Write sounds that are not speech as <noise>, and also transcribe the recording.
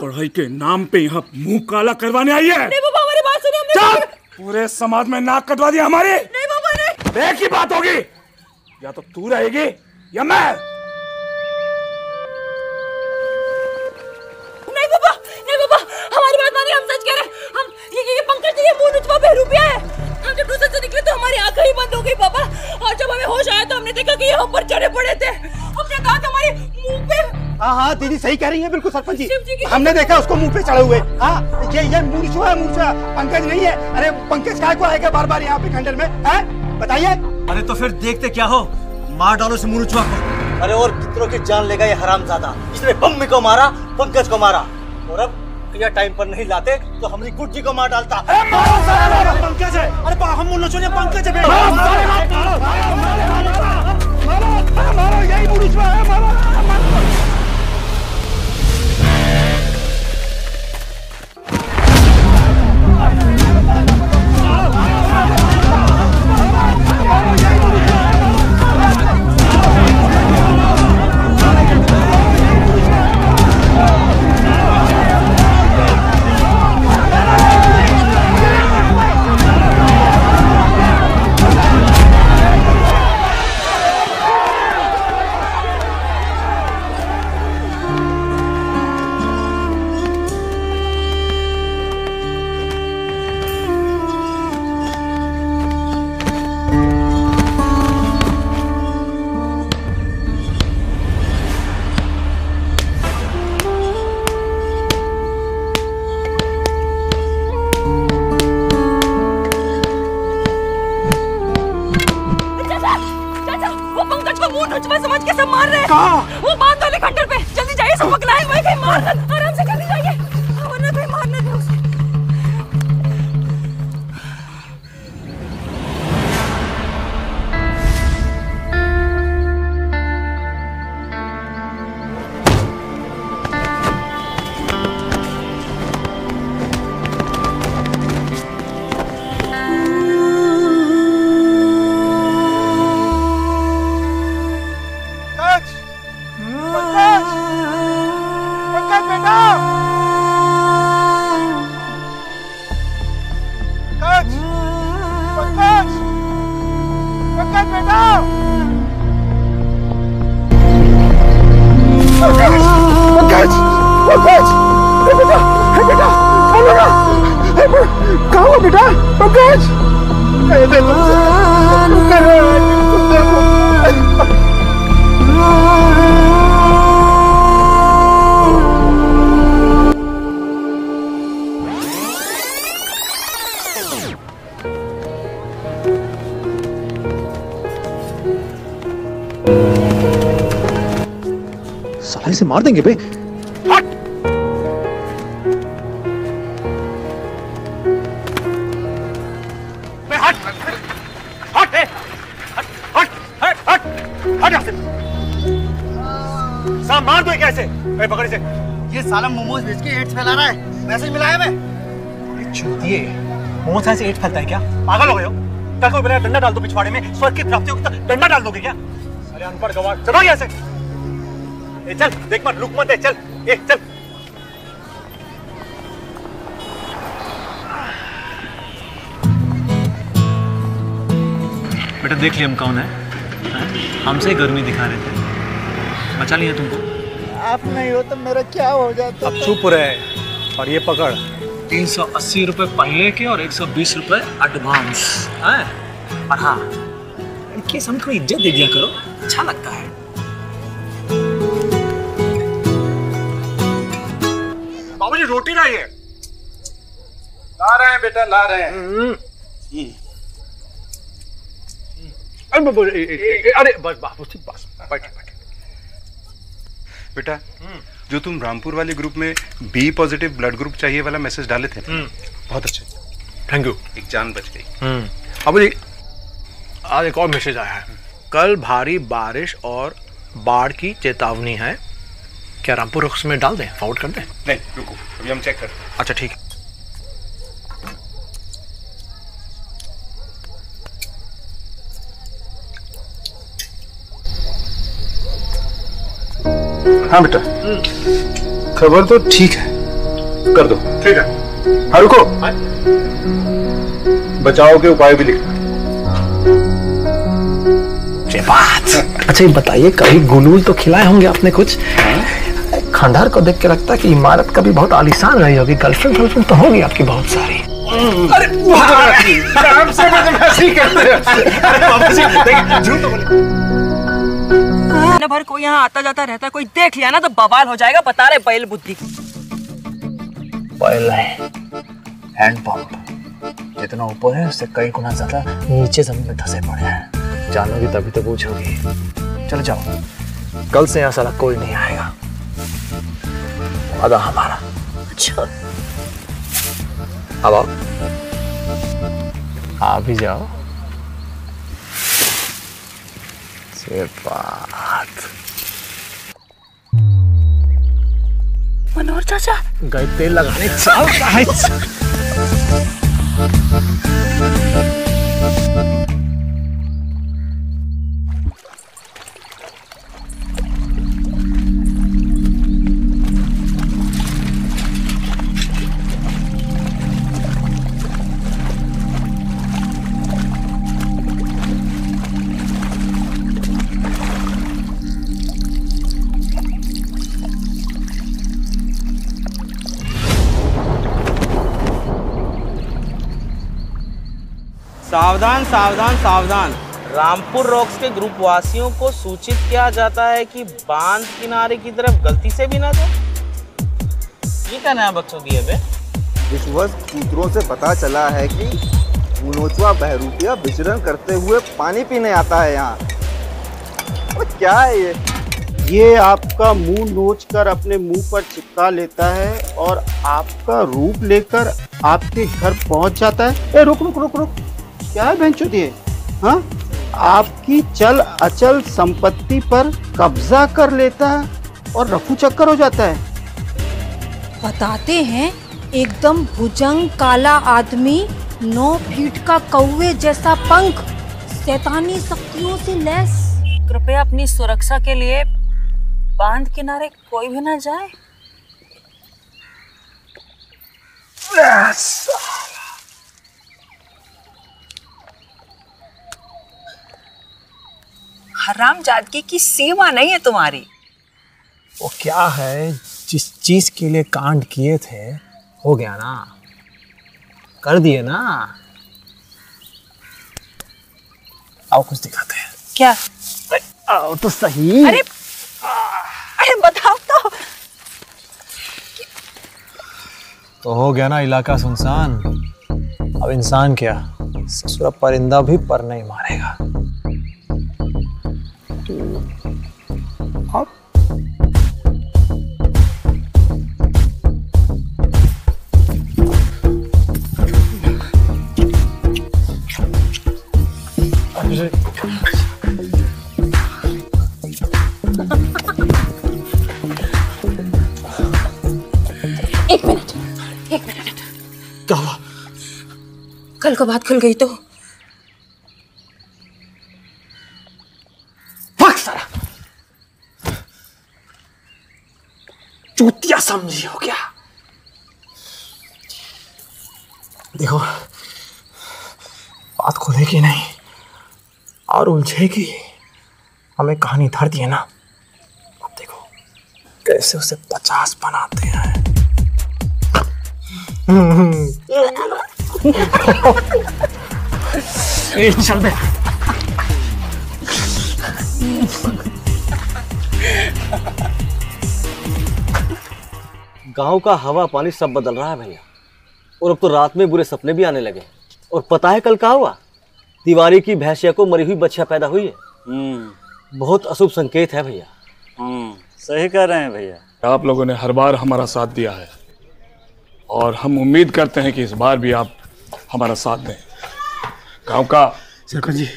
पढ़ाई के नाम पे यहाँ मुँह काला करवाने आई है नहीं पापा हमारी बात सुनिए हमने पूरे समाज में नाक कटवा दिया हमारी नहीं पापा नहीं एक ही बात होगी या तो तू रहेगी या मैं हमारी आँखें ही बंद हो गई पापा। और जब हमें होश आया तो हमने देखा कि ये हम पर चढ़े पड़े थे। हमने कहा कि हमारे मुँह पे हाँ हाँ दीदी सही कह रही है बिल्कुल सरपंच जी। हमने देखा उसको मुँह पे चढ़े हुए। हाँ ये ये मूर्छा है मूर्छा। पंकज नहीं है। अरे पंकज काय को आएगा बार बार यहाँ पे खंडर में है? बताइए। अरे तो फिर देखते क्या हो। मार डालो से मुरुचुआ को। अरे और कितनों की जान लेगा ये हराम ज़्यादा इसने बम्मी को मारा पंकज को मारा। और अब भैया टाइम पर नहीं लाते तो हमारी गुड्डी को मार डालता पंकज है अरे हम मुन्ना चोरिया पंकज है मारो यही कहाँ हो बेटा पंकज साला इसे मार देंगे बे। से। मार दो कैसे पकड़ ये साला मोमोज बेच के एड्स फैला रहा है। मैसेज मिला है मैं चूतिए मोमोज से एड्स फैलता है क्या? पागल हो गए हो। कल को बिना डंडा डाल दो पिछवाड़े में स्वर्ग की प्राप्ति होगी तो डंडा डाल दोगे क्या? अरे अनपढ़ गवार चलो यहाँ से। ए चल देख मत रुक मत ए चल ए चल। बेटा देख लिया हम कौन है हाँ? हमसे ही गर्मी दिखा रहे थे। बचा लिया तुमको? आप नहीं हो तो मेरा क्या हो जाता? अब चुप रहे और ये पकड़। तीन सौ अस्सी रुपये पहले के और एक सौ बीस रुपये एडवांस हैं? और हाँ केस हमको इज़्ज़त दे दिया करो अच्छा लगता है। बाबूजी रोटी लाइए। ला रहे हैं बेटा ला रहे हैं। अरे बाबू, ए- अरे बस बाबूजी बस बैठे बैठे। बेटा जो तुम रामपुर वाले ग्रुप में बी पॉजिटिव ब्लड ग्रुप चाहिए वाला मैसेज डाले थे बहुत अच्छे। थैंक यू एक जान बच गई। अब जी आज एक और मैसेज आया है। कल भारी बारिश और बाढ़ की चेतावनी है। क्या रामपुर रुक्स में डाल दें? फॉरवर्ड कर दें? नहीं रुको अभी हम चेक करते हैं। अच्छा ठीक। है हाँ बेटा। खबर तो ठीक है। कर दो। ठीक है। हाँ रुको। बचाव के उपाय भी लिखना। बात <laughs> अच्छा ये बताइए कभी गुलूल तो खिलाए होंगे आपने कुछ? खंडहर को देख के लगता है कि इमारत कभी बहुत आलिशान रही होगी। गर्लफ्रेंड गर्लफ्रेंड तो होगी आपकी बहुत सारी। महीने भर कोई यहाँ आता जाता रहता है कोई देख लिया ना तो बवाल हो जाएगा बता रहे बैल बुद्धि पहले हैंड पंप जितना ऊपर है उससे कई गुना ज़्यादा नीचे ज़मीन में धसे पड़े हैं। जानोगी तभी तो पूछोगी चलो जाओ। कल से यहाँ साला कोई नहीं आएगा। वादा हमारा। अच्छा। अब आओ आ भी जाओ। सिर्फ़ बात। मनोहर चाचा। गए तेल लगाने। चल सावधान सावधान सावधान। रामपुर रॉक्स के ग्रुप वासियों को सूचित किया जाता है कि बाँध किनारे की तरफ़ गलती से भी ना जाए ये क्या नया बकचोदी है बे? विश्वस्त सूत्रों से पता चला है कि मुनोचवा बहरूपिया विचरण करते हुए पानी पीने आता है यहाँ। क्या है ये? ये आपका मुँह नोच कर अपने मुँह पर चिपका लेता है और आपका रूप लेकर आपके घर पहुँच जाता है। ए, रुक रुक रुक रुक। क्या है बेंचो दिए हाँ? आपकी चल अचल संपत्ति पर कब्जा कर लेता है और रफू चक्कर हो जाता है। बताते हैं एकदम भुजंग काला आदमी नौ फीट का कौवे जैसा पंख शैतानी शक्तियों से लैस। कृपया अपनी सुरक्षा के लिए बाँध किनारे कोई भी ना जाए। हराम जादगी की सीमा नहीं है तुम्हारी। वो क्या है? जिस चीज़ के लिए कांड किए थे हो गया ना? कर दिए ना? आओ कुछ दिखाते हैं। क्या? आओ तो सही। अरे अरे बताओ तो। तो हो गया ना इलाका सुनसान। अब इंसान क्या? ससुरा परिंदा भी पर नहीं मारेगा। कल को बात खुल गई तो। चूतिया समझी हो क्या? देखो, बात खुलेगी नहीं, और उलझेगी हमें कहानी धर दी है ना? अब देखो, कैसे उसे पचास बनाते हैं। ए, चल बे गाँव का हवा पानी सब बदल रहा है भैया। और अब तो रात में बुरे सपने भी आने लगे। और पता है कल क्या हुआ? दिवाली की भैंसिया को मरी हुई बच्चियाँ पैदा हुई है। बहुत अशुभ संकेत है भैया। सही कह रहे हैं भैया। आप लोगों ने हर बार हमारा साथ दिया है। और हम उम्मीद करते हैं कि इस बार भी आप हमारा साथ दें गाँव का सरपंच जी